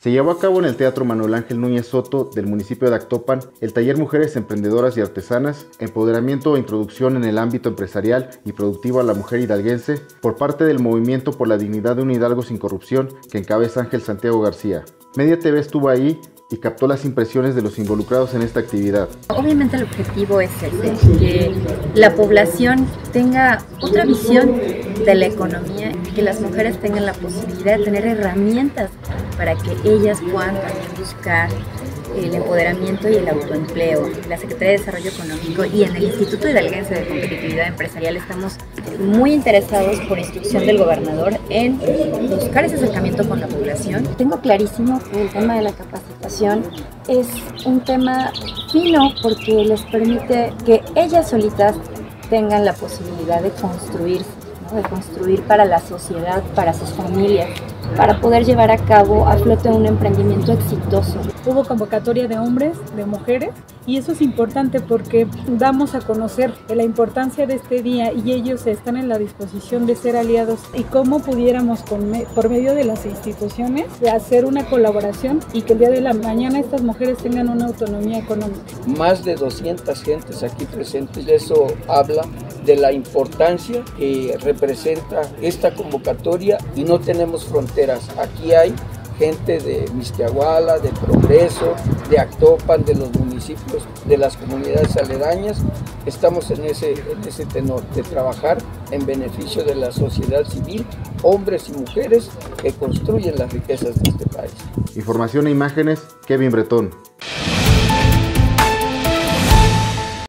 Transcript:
Se llevó a cabo en el Teatro Manuel Ángel Núñez Soto del municipio de Actopan el taller Mujeres Emprendedoras y Artesanas, Empoderamiento e Introducción en el ámbito empresarial y productivo a la mujer hidalguense por parte del Movimiento por la Dignidad de un Hidalgo sin Corrupción que encabeza Ángel Santiago García. Media TV estuvo ahí y captó las impresiones de los involucrados en esta actividad. Obviamente el objetivo es ese, que la población tenga otra visión de la economía que las mujeres tengan la posibilidad de tener herramientas para que ellas puedan también buscar el empoderamiento y el autoempleo. La Secretaría de Desarrollo Económico y en el Instituto Hidalguense de Competitividad Empresarial estamos muy interesados por instrucción del gobernador en buscar ese acercamiento con la población. Tengo clarísimo que el tema de la capacitación es un tema fino porque les permite que ellas solitas tengan la posibilidad de construirse, de construir para la sociedad, para sus familias para poder llevar a cabo a flote un emprendimiento exitoso. Hubo convocatoria de hombres, de mujeres, y eso es importante porque damos a conocer la importancia de este día y ellos están en la disposición de ser aliados y cómo pudiéramos por medio de las instituciones de hacer una colaboración y que el día de la mañana estas mujeres tengan una autonomía económica. Más de 200 gentes aquí presentes, eso habla de la importancia que representa esta convocatoria y no tenemos fronteras. Aquí hay gente de Mistiahuala, de Progreso, de Actopan, de los municipios, de las comunidades aledañas. Estamos en ese, en ese tenor de trabajar en beneficio de la sociedad civil, hombres y mujeres que construyen las riquezas de este país. Información e imágenes, Kevin Bretón.